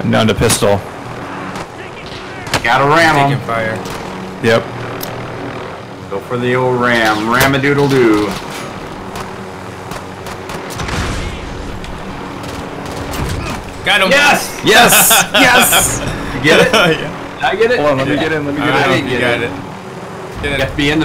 I'm down to pistol. Gotta ram Taking fire. Yep. Go for the old ram. Ram a doodle doo. Got him. Yes! Yes! Yes! You get it? yeah. I get it? Hold on, let me get in, let me get I know in. get you get it. it. it. You got to be in the